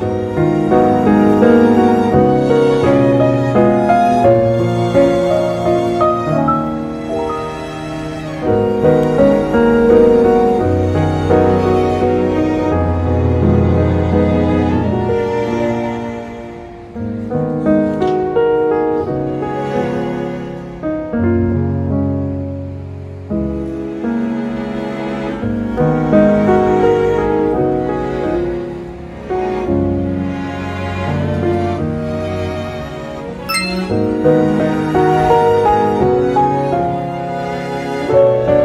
thank you Amen.